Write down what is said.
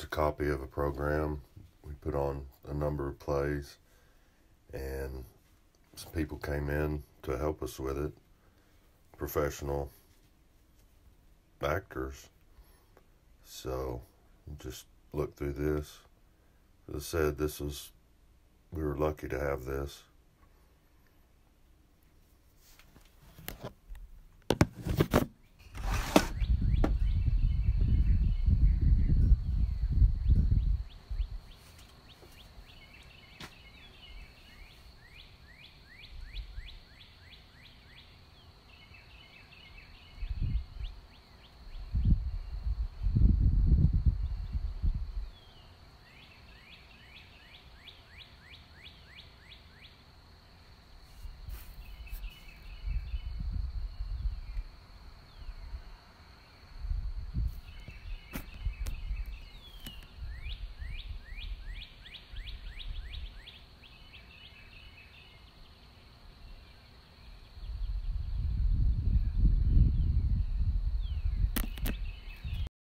It's a copy of a program. We put on a number of plays, and some people came in to help us with it. Professional actors. So just look through this. As I said, this was we were lucky to have this.